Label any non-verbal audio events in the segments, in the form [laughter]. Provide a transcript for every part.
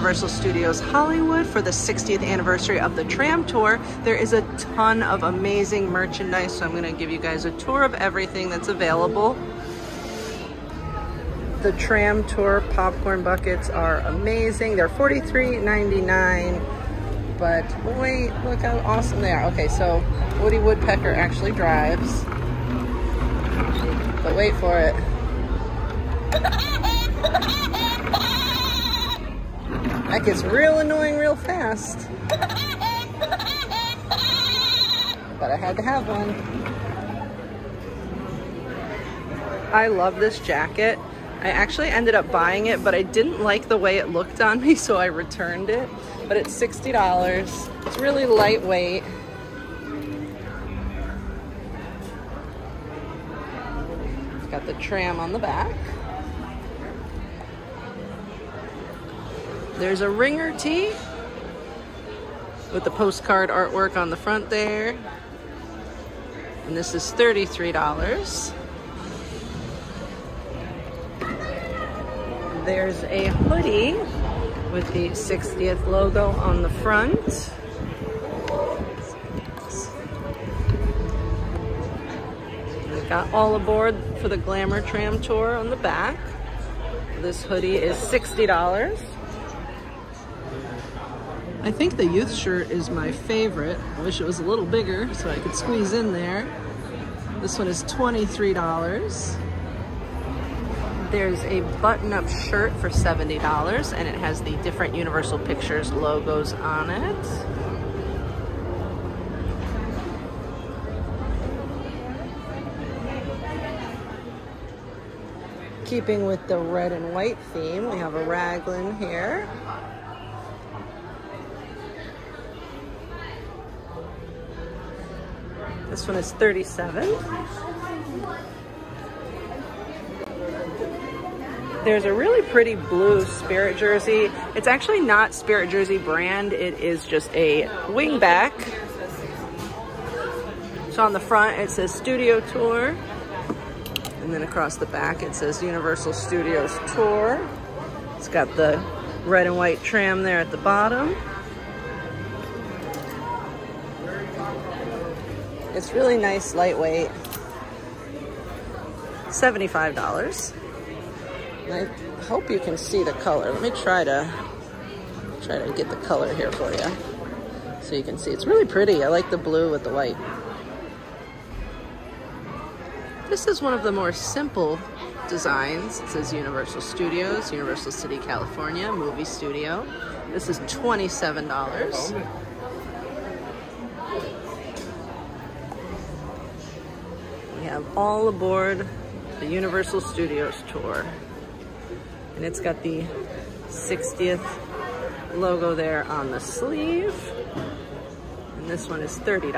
Universal Studios Hollywood for the 60th anniversary of the tram tour. There is a ton of amazing merchandise, so I'm going to give you guys a tour of everything that's available. The tram tour popcorn buckets are amazing. They're $43.99, but wait, look how awesome they are. Okay, so Woody Woodpecker actually drives, but wait for it. That gets real annoying real fast. But I had to have one. I love this jacket. I actually ended up buying it, but I didn't like the way it looked on me, [laughs] so I returned it. But it's $60. It's really lightweight. It's got the tram on the back. There's a ringer tee with the postcard artwork on the front there. And this is $33. There's a hoodie with the 60th logo on the front. We've got all aboard for the Glamour Tram Tour on the back. This hoodie is $60. I think the youth shirt is my favorite. I wish it was a little bigger so I could squeeze in there. This one is $23. There's a button-up shirt for $70 and it has the different Universal Pictures logos on it. Keeping with the red and white theme, we have a raglan here. This one is 37. There's a really pretty blue Spirit jersey. It's actually not Spirit Jersey brand. It is just a wingback. So on the front it says Studio Tour. And then across the back it says Universal Studios Tour. It's got the red and white tram there at the bottom. It's really nice, lightweight. $75. I hope you can see the color. Let me try to try to get the color here for you so you can see. It's really pretty. I like the blue with the white. This is one of the more simple designs. It says Universal Studios, Universal City, California, movie studio. This is $27. We have all aboard the Universal Studios tour. And it's got the 60th logo there on the sleeve. And this one is $30.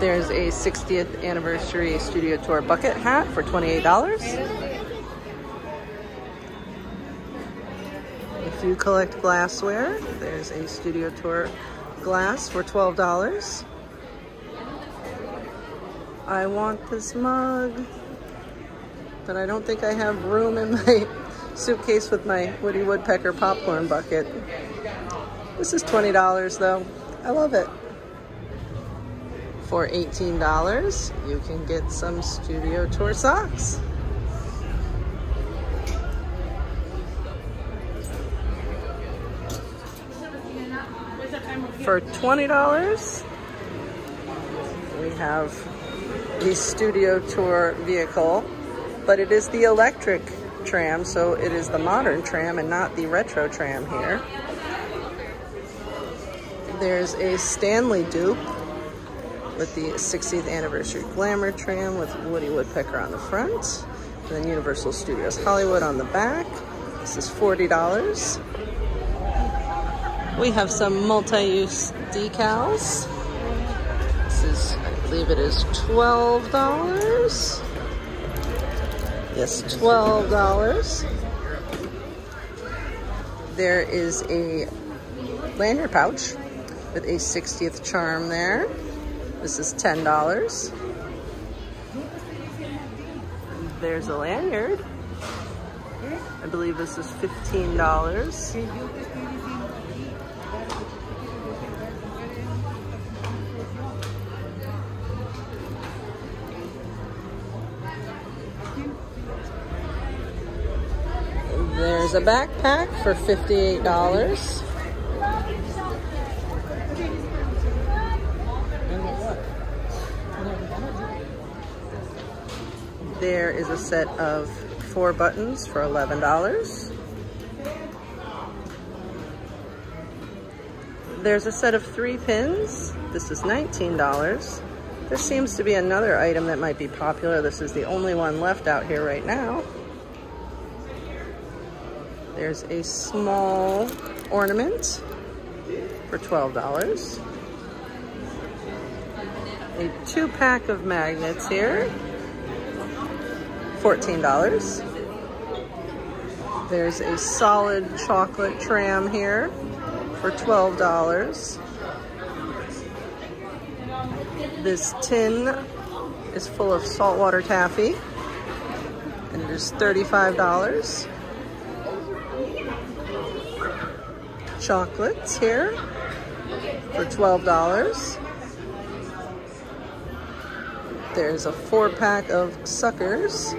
There's a 60th anniversary studio tour bucket hat for $28. If you collect glassware, there's a studio tour glass for $12. I want this mug, but I don't think I have room in my [laughs] suitcase with my Woody Woodpecker popcorn bucket. This is $20 though. I love it. For $18, you can get some Studio Tour socks. For $20, we have the Studio Tour vehicle, but it is the electric tram, so it is the modern tram and not the retro tram here. There's a Stanley dupe with the 60th anniversary Glamour tram with Woody Woodpecker on the front, and then Universal Studios Hollywood on the back. This is $40. We have some multi-use decals. This is, I believe it is $12. Yes, $12. There is a lanyard pouch with a 60th charm there. This is $10. There's a lanyard. I believe this is $15. There's a backpack for $58. There is a set of four buttons for $11. There's a set of three pins. This is $19. There seems to be another item that might be popular. This is the only one left out here right now. There's a small ornament for $12. A two pack of magnets here, $14. There's a solid chocolate tram here for $12. This tin is full of saltwater taffy and it is $35. Chocolates here for $12. There's a four pack of suckers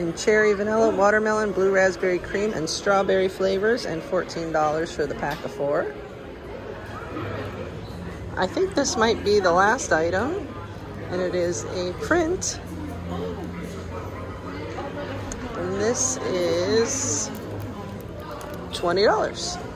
in cherry, vanilla, watermelon, blue raspberry cream, and strawberry flavors, and $14 for the pack of four. I think this might be the last item, and it is a print. And this is $20.